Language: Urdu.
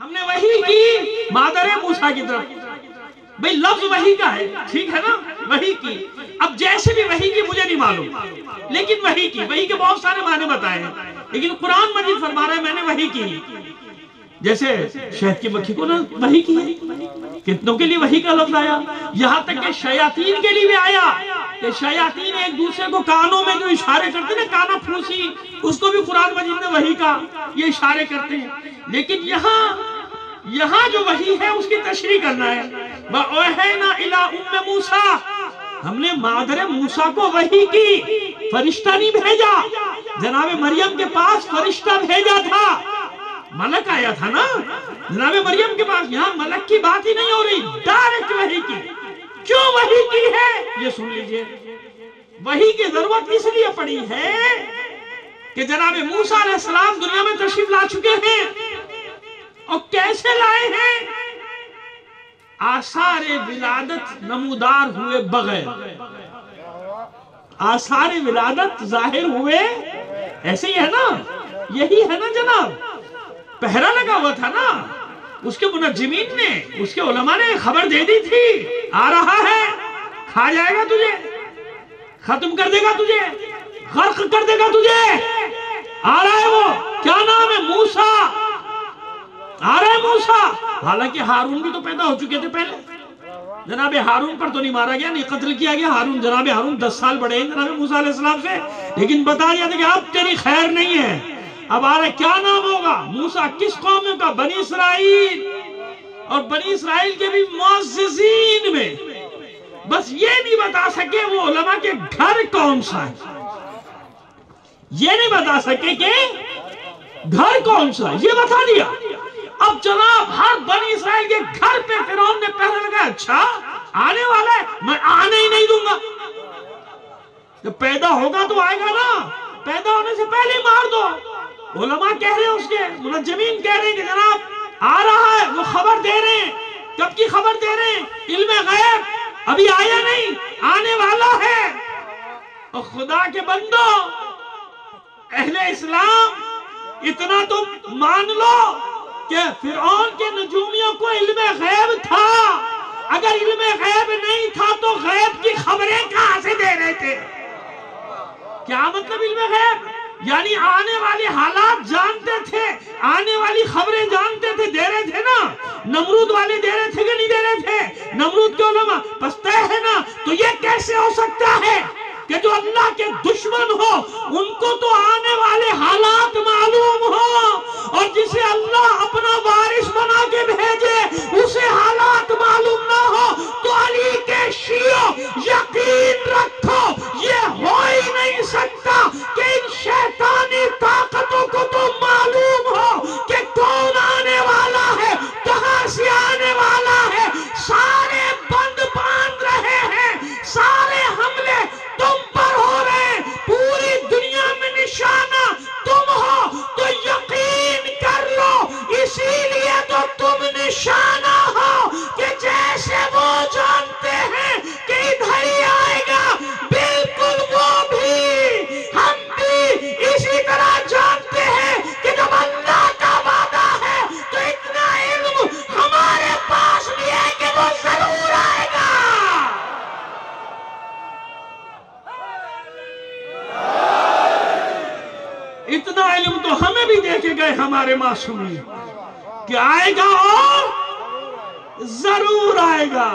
ہم نے وہی کی، مادر موسیٰ کی طرف۔ بھئی لفظ وہی کا ہے، ٹھیک ہے نا؟ وہی کی۔ اب جیسے بھی وہی کی، مجھے نہیں معلوم۔ لیکن وہی کی، وہی کے بہت سارے معنی بتائے ہیں۔ لیکن قرآن مجید فرما رہا ہے، میں نے وہی کی۔ جیسے شہد کی مکھی کو نا، وہی کی ہے۔ کتنوں کے لیے وہی کا لفظ آیا؟ یہاں تک کہ شیاطین کے لیے بھی آیا۔ کہ شیاطین ایک دوسرے کو کانوں میں جو اشارے کرتے ہیں کانا پھوسی، اس کو بھی قرآن مجید نے وہی کا یہ اشارے کرتے ہیں۔ لیکن یہاں یہاں جو وہی ہے اس کی تشریح کرنا ہے۔ وَأَوْحَيْنَا إِلَىٰ أُمَّ مُوسَىٰ ہم نے مادر موسیٰ کو وہی کی۔ فرشتہ نہیں بھیجا۔ جناب مریم کے پاس فرشتہ بھیجا تھا۔ ملک آیا تھا نا۔ جناب مریم کے پاس یہاں ملک کی بات ہی نہیں ہو رہی۔ ڈائریکٹ وہی کی۔ کیوں وہی کی ہے؟ یہ سن لیجیے۔ وہی کی ضرورت اس لیے پڑی ہے کہ جناب موسیٰ علیہ السلام دنیا میں تشریف لا چکے ہیں۔ اور کیسے لائے ہیں؟ آثار ولادت نمودار ہوئے بغیر۔ آثار ولادت ظاہر ہوئے۔ ایسے ہی ہے نا؟ یہی ہے نا جناب۔ پہرا لگا ہوا تھا نا؟ اس کے منجمین نے، اس کے علماء نے خبر دے دی تھی۔ آ رہا ہے۔ کھا جائے گا تجھے۔ ختم کر دے گا تجھے۔ غرق کر دے گا تجھے۔ آ رہا ہے وہ۔ کیا نام ہے؟ موسیٰ۔ آ رہا ہے موسیٰ حالانکہ ہارون بھی تو پیدا ہو چکے تھے پہلے جناب ہارون پر تو نہیں مارا گیا نہیں قتل کیا گیا ہارون جناب ہارون دس سال بڑے ہیں جناب موسیٰ علیہ السلام سے لیکن بتا دیا تھا کہ اب تیری خیر نہیں ہے اب آ رہا کیا نام ہوگا? موسیٰ کس قوم کا بنی اسرائیل۔ اور بنی اسرائیل کے بھی معززین میں۔ بس یہ نہیں بتا سکے وہ علماء کے گھر کون سا ہے۔ یہ نہیں بتا سکے کہ گھر کون سا ہے۔ یہ بتا دیا۔ اب جناب ہر بنی اسرائیل کے گھر پہ فیرون نے پہلے لگا اچھا آنے والا ہے، میں آنے ہی نہیں دوں گا۔ جب پیدا ہوگا تو آئے گا نا۔ پیدا ہونے سے پہلے مار دو۔ علماء کہہ رہے ہیں اس کے، منجمین کہہ رہے ہیں کہ جناب، آ رہا ہے، وہ خبر دے رہے ہیں۔ کب کی خبر دے رہے ہیں؟ علم غیب۔ ابھی آیا نہیں، آنے والا ہے۔ اور خدا کے بندو، اہل اسلام، اتنا تو مان لو۔ کہ فرعون کے نجومیوں کو علم غیب تھا۔ اگر علم غیب نہیں تھا تو غیب کی خبریں کہاں سے دے رہے تھے؟ کیا مطلب علم غیب؟ یعنی آنے والے حالات جانتے تھے، آنے والی خبریں جانتے تھے، دے رہے تھے نا؟ نمرود والے دے رہے تھے کہ نہیں دے رہے تھے؟ نمرود کے علماء پستے ہے نا؟ تو یہ کیسے ہو سکتا ہے کہ جو اللہ کے دشمن ہو، ان کو تو آنے والے اتنا علم تو ہمیں بھی دے کے گئے ہمارے معصومی کہ آئے گا اور ضرور آئے گا۔